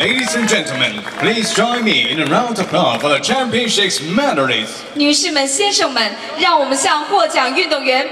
Ladies and gentlemen, please join me in a round of applause for the championships medalists. 女士们、先生们，让我们向获奖运动员。